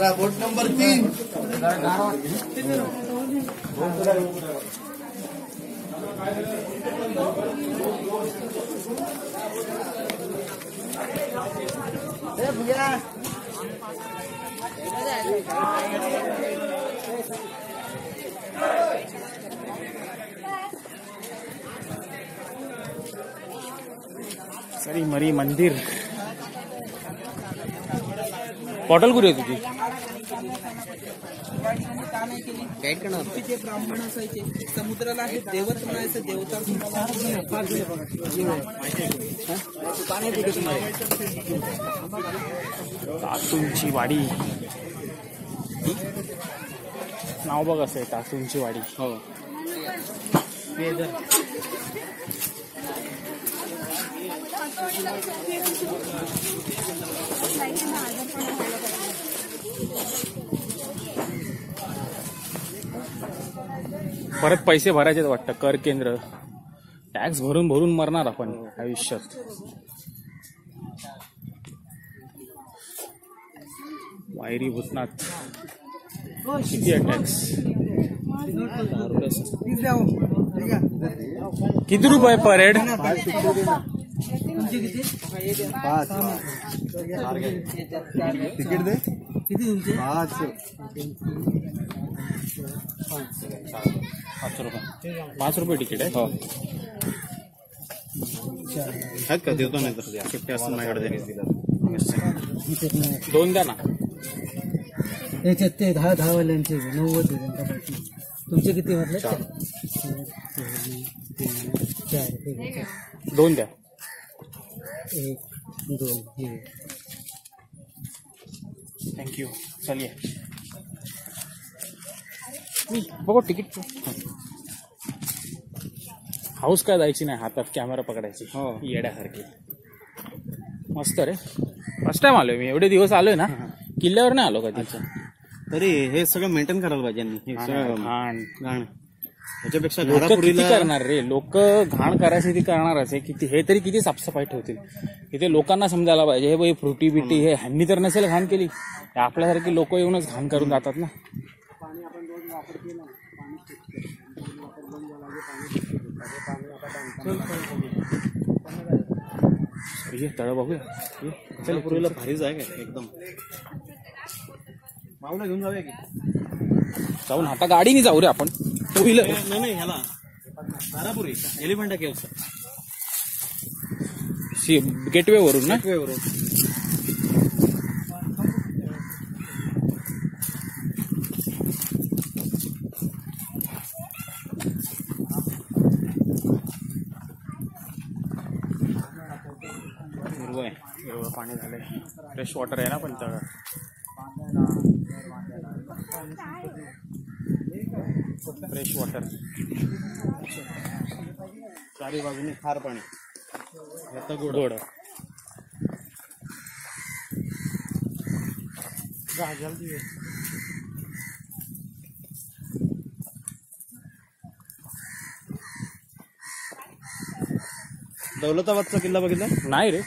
जरा बोट नंबर तीन। भैया। सरी मरी मंदिर। बॉटल कुठे आहे तुझी जे ब्राह्मण असायचे समुद्राला हे देवत म्हणायचं देवता तातूंची वाडी. नाव बघ असं आहे तातूंची वाडी. हो. परत पैसे भरायचे वाटतं कर केंद्र. टॅक्स भरून भरून मरणार आपण आयुष्यात. वायरी भूतनाथ किती आहे टॅक्स किती रुपये पर हेड तिकीट दे किती तुमचे पाच रुपये। पाच रुपये तिकीट आहे हो। आहेत का देतो नाही तर माझ्याकडे दोन द्या। ना याच्यात ते दहा दहा वाल्यांचे नव्वद आहे त्यांच्यापैकी तुमचे किती म्हटले चार दोन द्या एक दोन थँक्यू चलिए। बघू तिकीट. हाऊस काय जायची नाही हातात कॅमेरा पकडायची. हो. येड्यासारखी मस्त रे. फर्स्ट टाइम आलोय मी. एवढे दिवस आलोय ना किल्ल्यावर नाही आलो कधी. तरी हे सगळं मेंटेन करायला पाहिजे. हे सगळं घाण. घाण. त्याच्यापेक्षा लोक किती करणार रे? लोक घाण करायचे ती करणारच आहे. किती हे तरी किती साफसफाई ठेवतील? इथे लोकांना समजायला पाहिजे. हे बाई फ्रुटी बिटी हे ह्यांनी तर नसेल घाण केली. आपल्यासारखी लोक येऊनच घाण करून जातात ना. ये तळ बघूया. चल घरापुरीला भारीच आहे काय एकदम. माऊला घेऊन जाऊया की? जाऊन आता गाडीने जाऊ रे आपण. टू व्हीलर नाही नाही ह्याला. धारापुरी एलिफंटा केव्स गेटवे वरून ना? वरून. हिरवं पाणी झालंय. फ्रेश वॉटर आहे ना पण तळ फ्रेश वॉटर चारी बाजूने खार पाणी. आता गोड. गोड. दौलताबादचा किल्ला बघितला? नाही रे.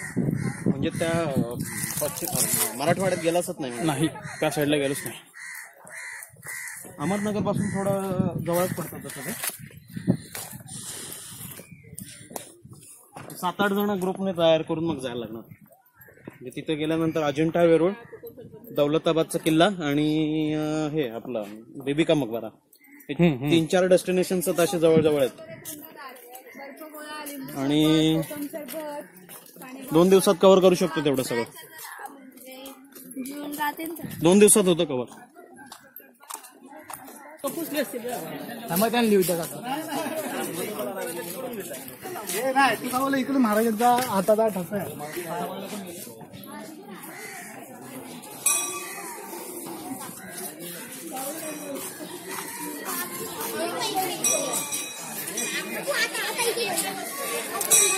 म्हणजे त्या अं, पश्चिम अं, मराठवाड्यात गेलाच नाही. नाही त्या साईडला गेलोच नाही. अहमदनगरपासून थोडं जवळच पडतं तसं ते. सात आठ जण ग्रुपने तयार करून मग जायला लागणार. म्हणजे तिथे गेल्यानंतर अजिंठा वेरूळ दौलताबादचा किल्ला आणि अं, हे आपला बेबिका मकबरा. हे हम्म, हम्म. तीन चार डेस्टिनेशन असे जवळ जवळ आहेत. आणि दोन दिवसात कव्हर करू शकतो तेवढं सगळं. दोन दिवसात होतं कव्हर नाही तुला बोला इकडे महाराजांचा हाताचा ठसा आहे.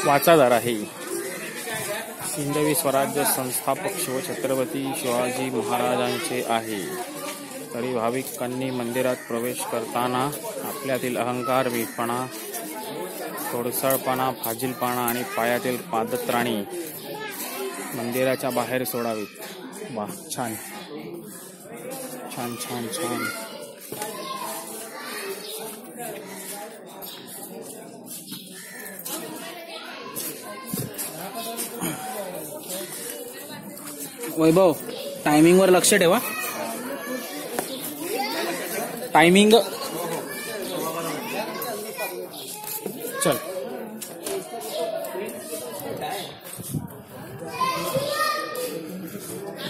वाचादार आहे. सिंधवी हिंदवी स्वराज्य संस्थापक शिव छत्रपती शिवाजी महाराजांचे आहे. तरी भाविकांनी मंदिरात प्रवेश करताना आपल्यातील अहंकार वीरपणा सोडसळपणा फाजीलपणा आणि पायातील पादत्राणी मंदिराच्या बाहेर सोडावीत. वा छान. छान छान छान. वैभव टायमिंग वर लक्ष ठेवा. टायमिंग चल.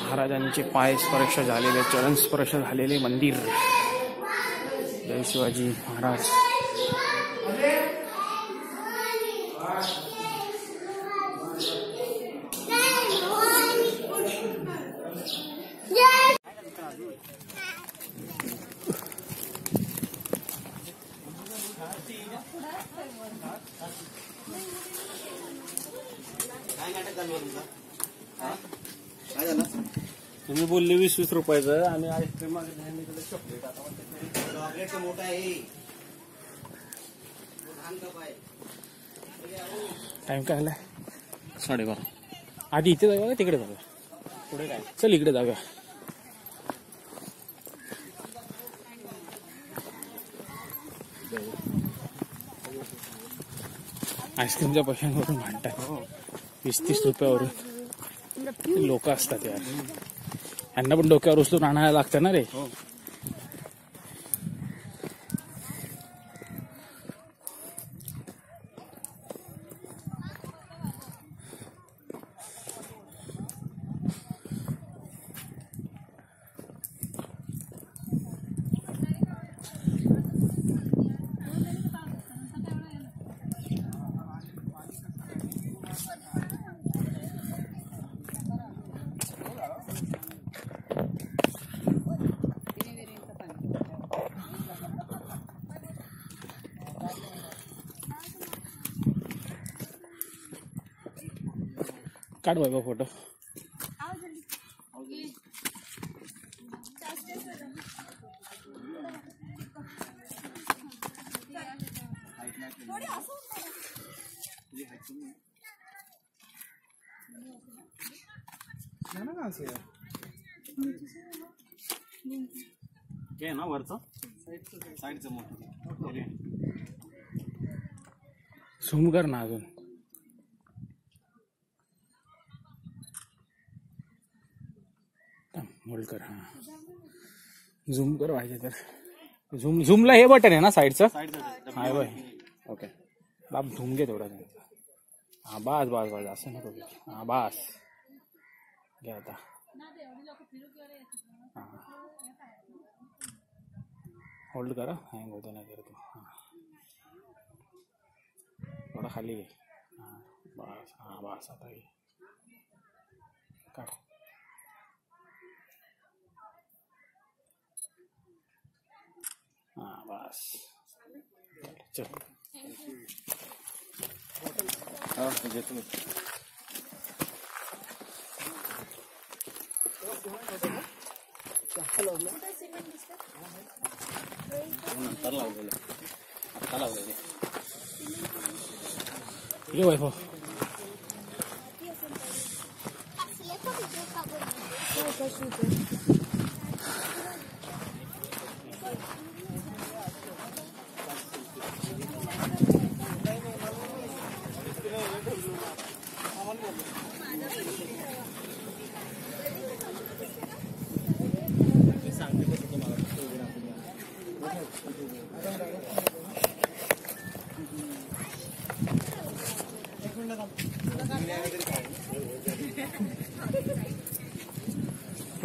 महाराजांचे पाय स्पर्श झालेले चरण स्पर्श झालेले मंदिर. जय शिवाजी महाराज. तुम्ही बोलले वीस वीस रुपयाचं आणि आईस्क्रीम चॉकलेट मोठा आहे. टाइम काय आलाय? साडेबारा. आधी इथे जाऊया का तिकडे जाऊया पुढे काय? चल इकडे जाऊया आईस्क्रीमच्या पैशांवरून भांडतात. वीस तीस रुपयावरून. लोक असतात यार. यांना पण डोक्यावर उचलून आणायला लागतं ना रे. हो. काढ बाबा फ़ोटो. हे ना वरचं? साईडचं मोठं. झूम कर ना अजून. होल्ड कर हा। झूम कर पाहिजे तर झूम झूमला हे बटन आहे ना साईडचं हाय बाय ओके बाप झूम घे तेवढा त्यांचा हा बास बास बास असं नको करू. हा बास। घे आता होल्ड करा। हँग होतं नाही करतो हाँ। थोडा खाली घे हाँ बस हाँ बस आता घे काढ हां बस चल हा घेतो मी. नंतर लावलेलं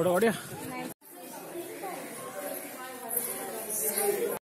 आता